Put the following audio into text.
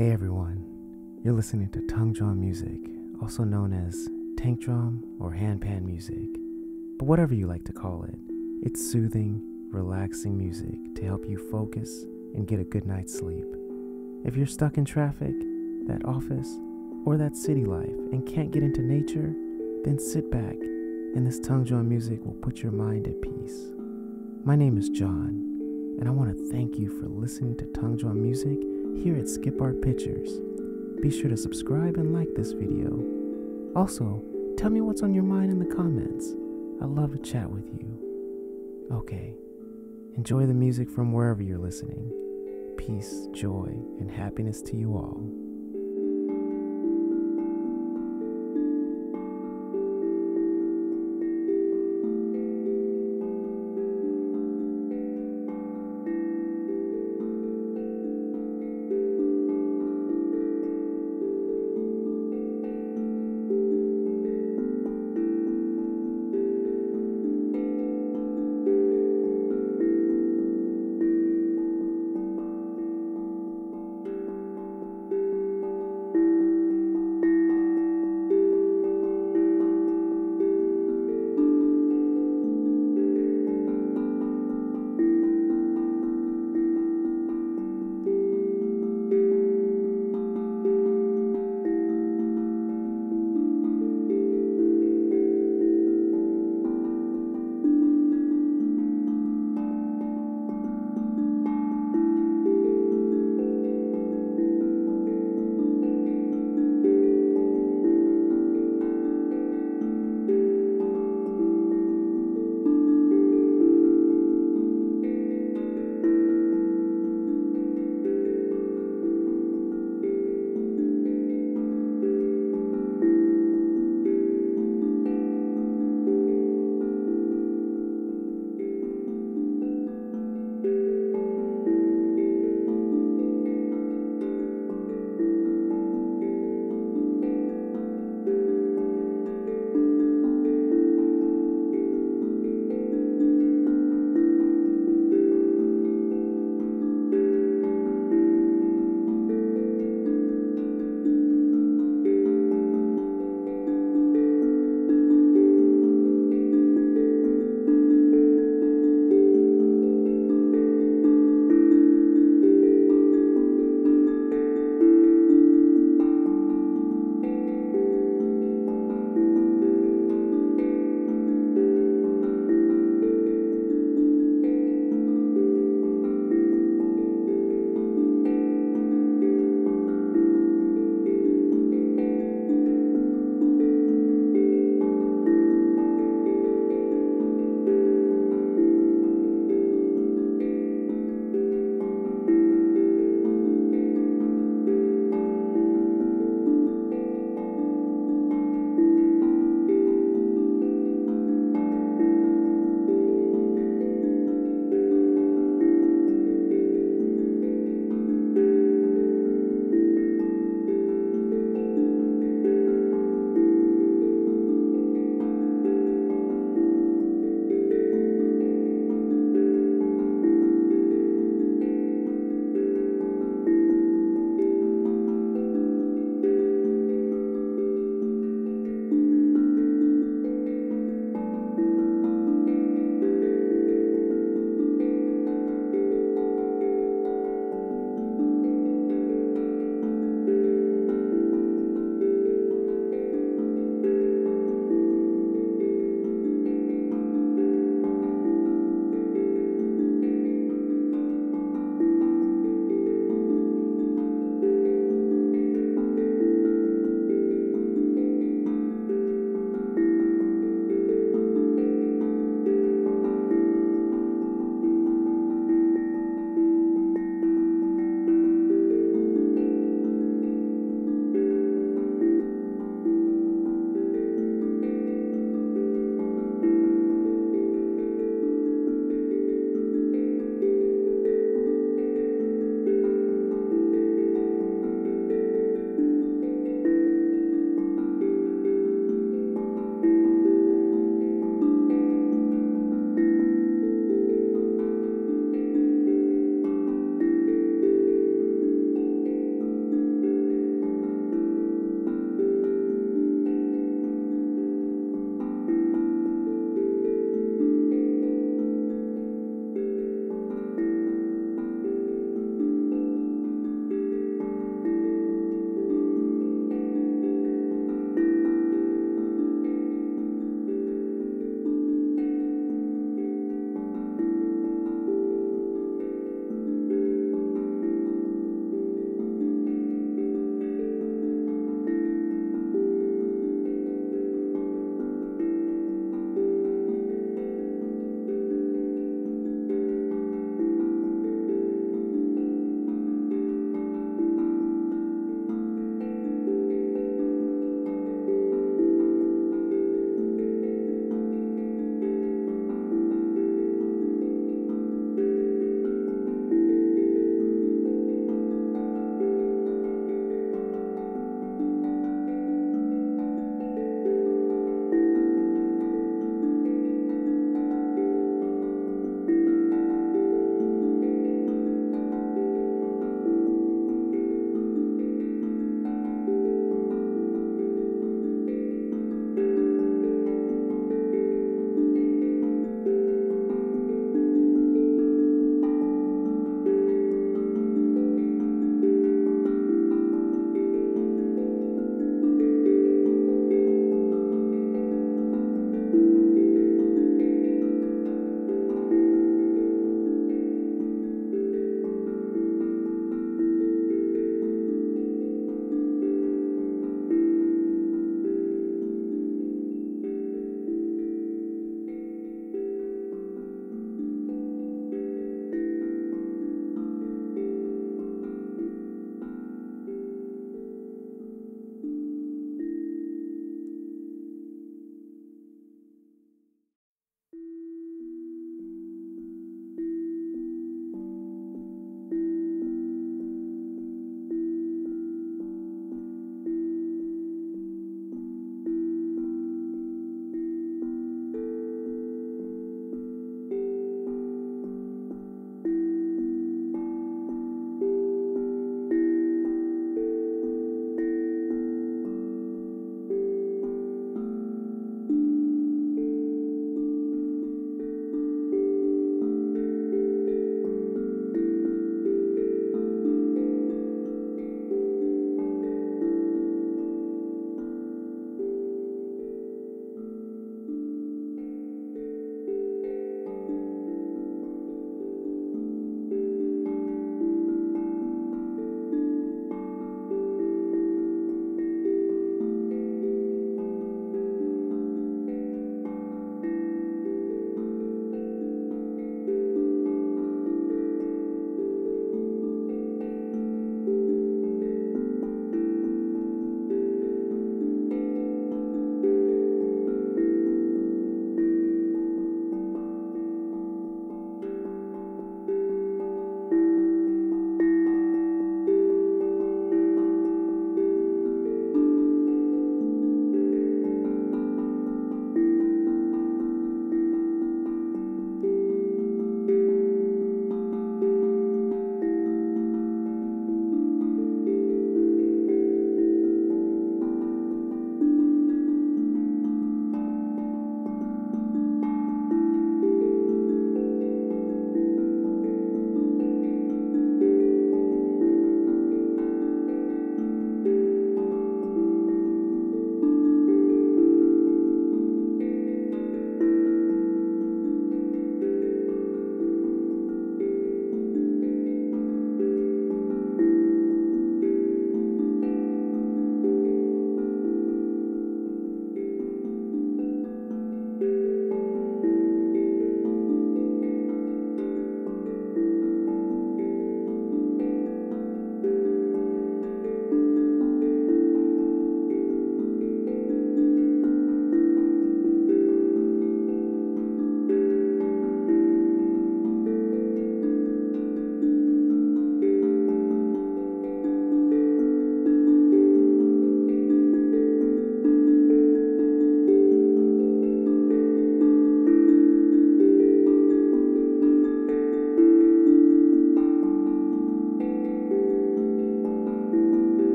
Hey everyone, you're listening to tongue drum music, also known as tank drum or handpan music. But whatever you like to call it, it's soothing, relaxing music to help you focus and get a good night's sleep. If you're stuck in traffic, that office, or that city life and can't get into nature, then sit back and this tongue drum music will put your mind at peace. My name is John, and I want to thank you for listening to tongue drum music here at Skip Art Pictures. Be sure to subscribe and like this video. Also, tell me what's on your mind in the comments. I love to chat with you. Okay, enjoy the music from wherever you're listening. Peace, joy, and happiness to you all.